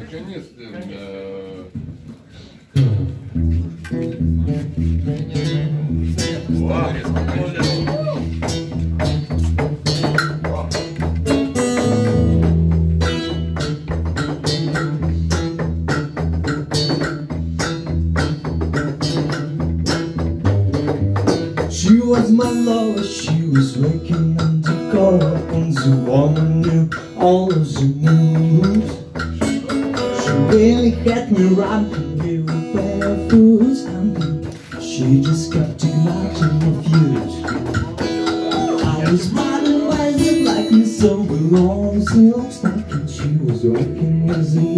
Наконец-то. э, She was my lover, she was waking the corner And the woman knew all of the moves She really had me running, we were barefoot and She just kept igniting the fuse I was running, rising like me so. Belongs Looks like she was working with the